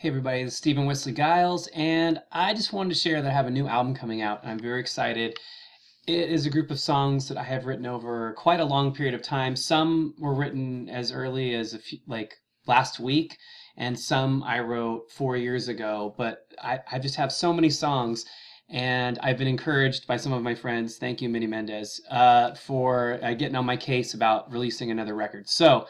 Hey everybody, this is Steven Wesley Guiles, and I just wanted to share that I have a new album coming out, and I'm very excited. It is a group of songs that I have written over quite a long period of time. Some were written as early as a few, like last week, and some I wrote four years ago. But I, I just have so many songs, and I've been encouraged by some of my friends. Thank you, Minnie Mendez, uh, for uh, getting on my case about releasing another record. So.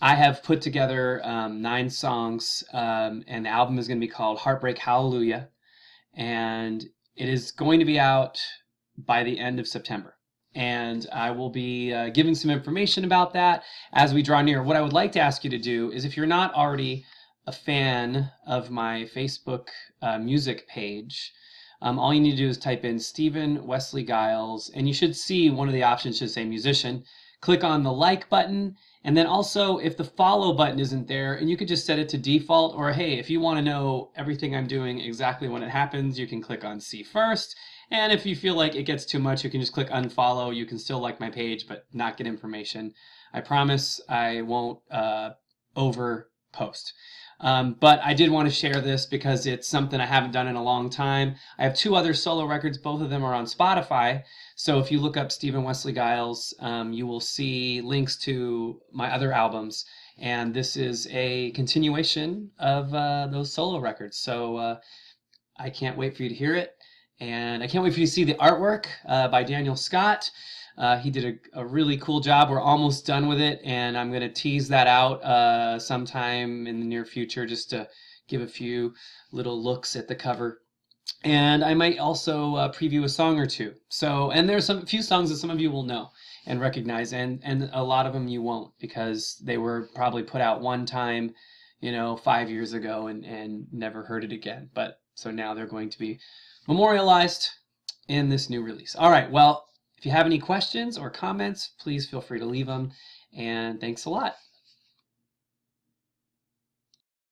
I have put together um, nine songs, um, and the album is going to be called Heartbreak Hallelujah, and it is going to be out by the end of September. And I will be uh, giving some information about that as we draw near. What I would like to ask you to do is if you're not already a fan of my Facebook uh, music page, um, all you need to do is type in Steven Wesley Guiles, and you should see one of the options should say musician. Click on the like button and then also if the follow button isn't there and you could just set it to default or hey, if you want to know everything I'm doing exactly when it happens, you can click on see first. And if you feel like it gets too much, you can just click unfollow. You can still like my page, but not get information. I promise I won't uh, over post. Um, but I did want to share this because it's something I haven't done in a long time. I have two other solo records. Both of them are on Spotify. So if you look up Steven Wesley Guiles, um, you will see links to my other albums. And this is a continuation of uh, those solo records. So uh, I can't wait for you to hear it. And I can't wait for you to see the artwork uh, by Daniel Scott. Uh, he did a, a, really cool job. We're almost done with it, and I'm going to tease that out uh, sometime in the near future just to give a few little looks at the cover and I might also uh, preview a song or two. So, and there's some few songs that some of you will know and recognize, and and a lot of them you won't because they were probably put out one time, you know, five years ago and and never heard it again. But so now they're going to be memorialized in this new release. All right. Well, if you have any questions or comments, please feel free to leave them. And thanks a lot.